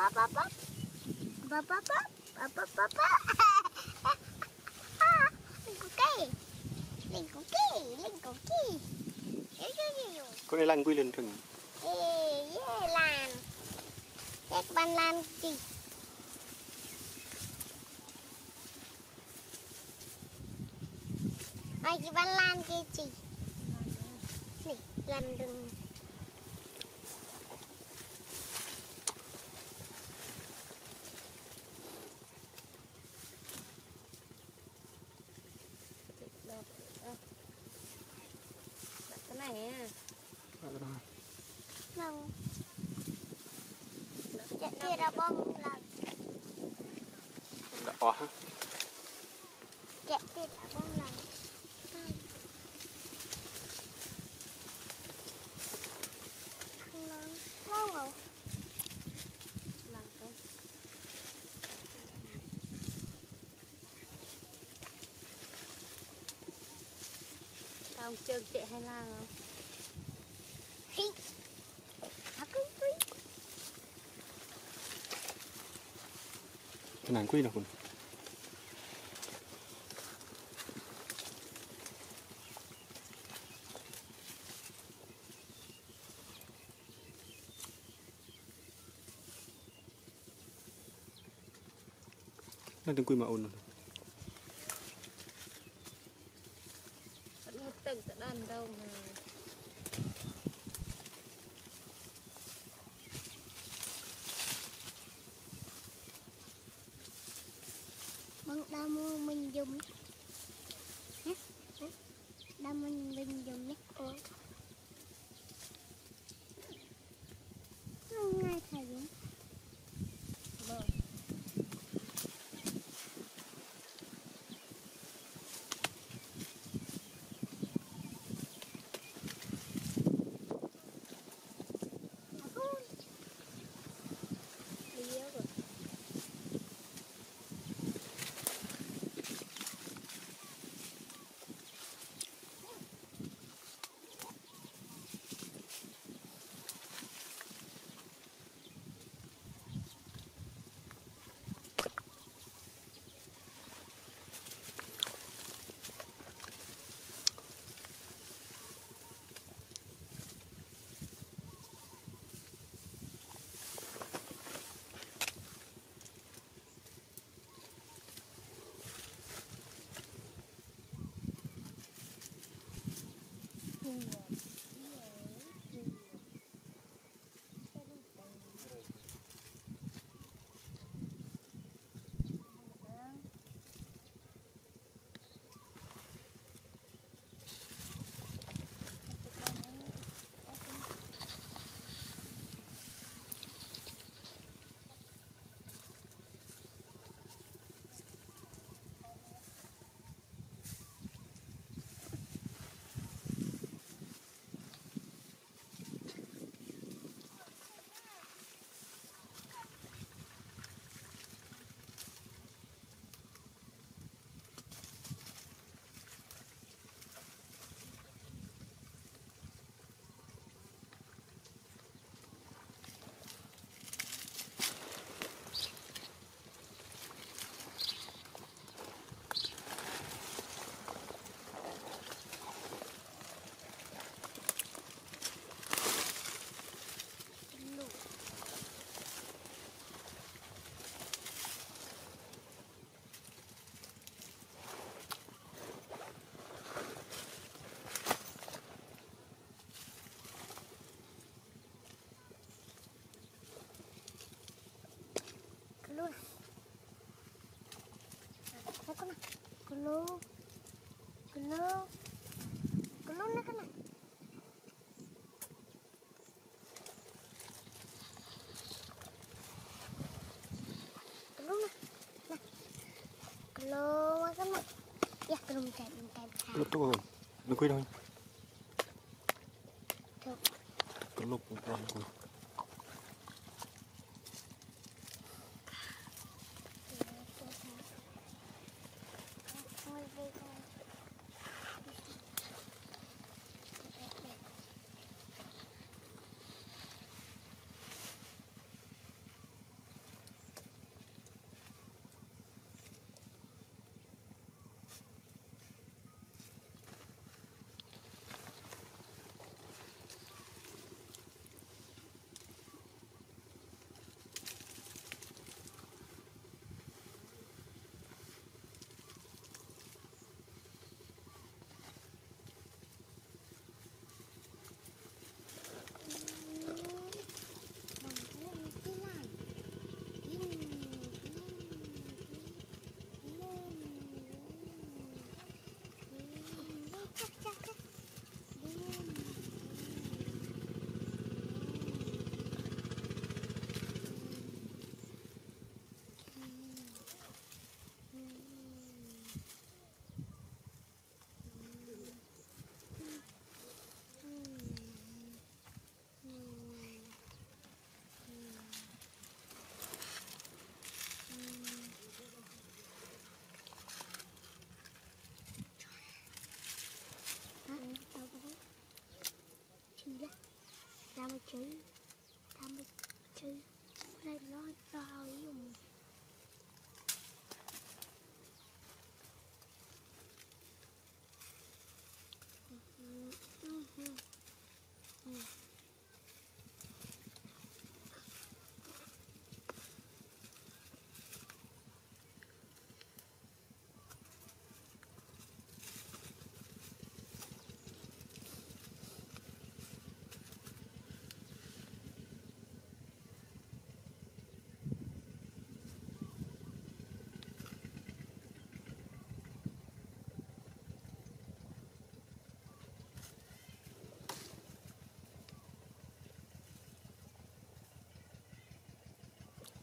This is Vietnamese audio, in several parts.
Linh Linh Linh con này lăng quy lên thừng. Lan Chết ban lan gì Ai cái ban lan kia chị? Này gần đừng cái này à? Vâng. Chạy kia ra bông lần. Đỏ. Ha Chạy kia ra bông lần ông chơi chạy hay là không? Quy. Cái nàng quý nào con? Nó từng quý mà ôn rồi. ទឹកទៅដល់ដងហើយបងដើមមិញយំណាដើមមិញមិញយំនេះអូថ្ងៃថ្ងៃ Hello. Hello. Hello nó cái này. Hello nè. Nè. Hello cái này. Dạ, cái lông chạy mình chạy. Lúc rồi. Đừng quên đâu. Hello. Hello. Hello.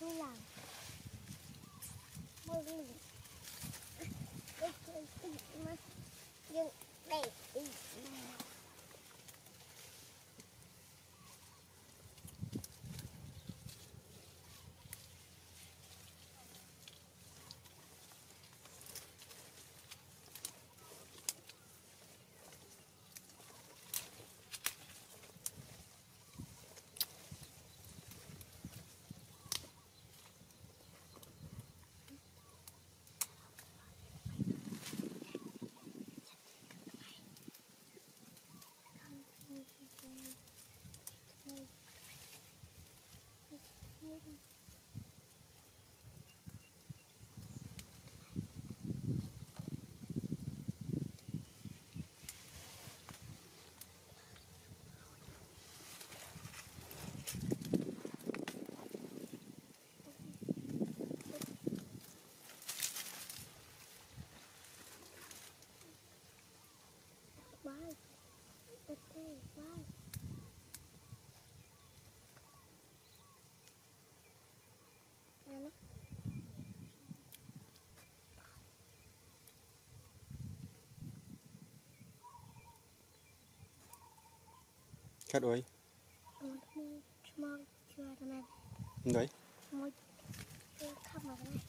không là- làm bơm tàu đây Đây là không làm bơm đi đây đây đây mà nhưng đây កើតអុយឈ្មោះជួយតាមណាអុយឈ្មោះជួយខំមកណា